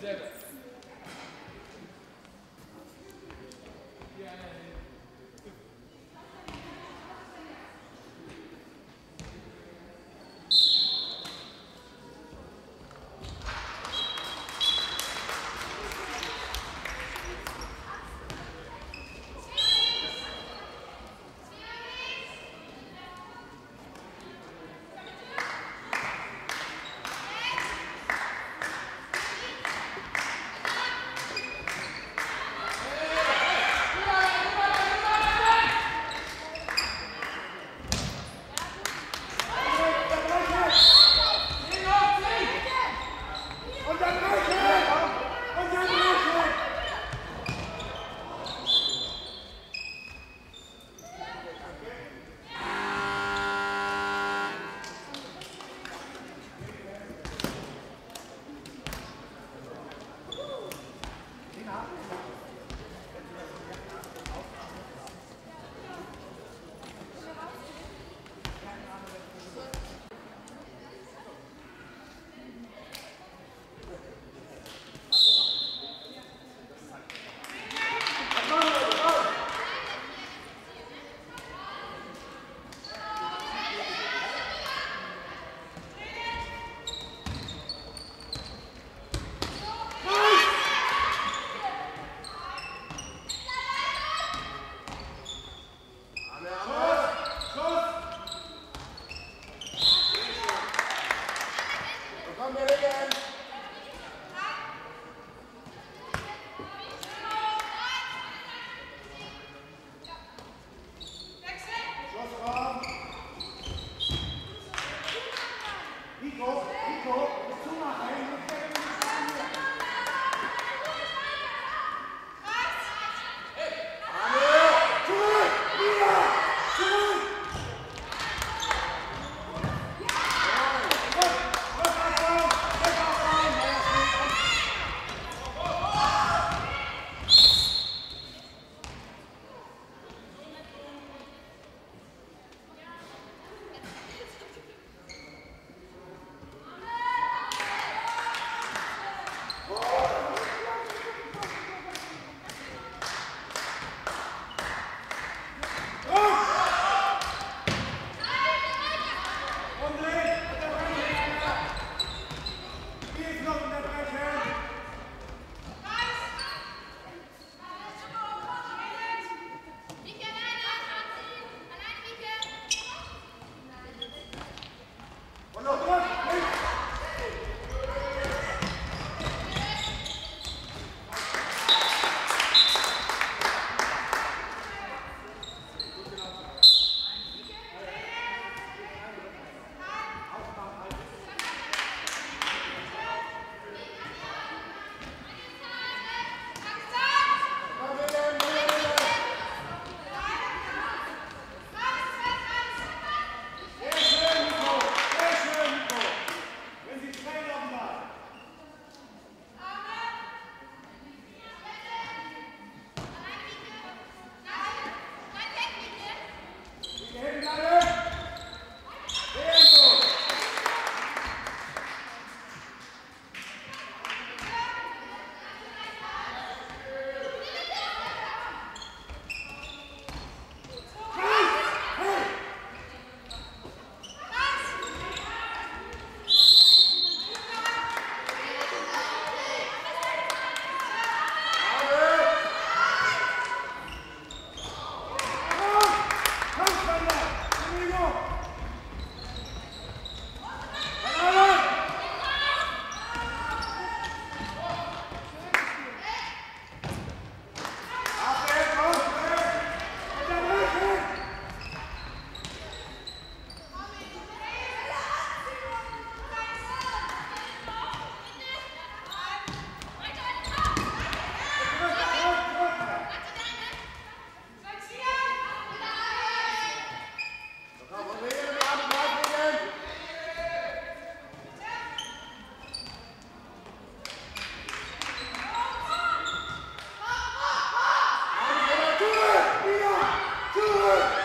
together. Lord.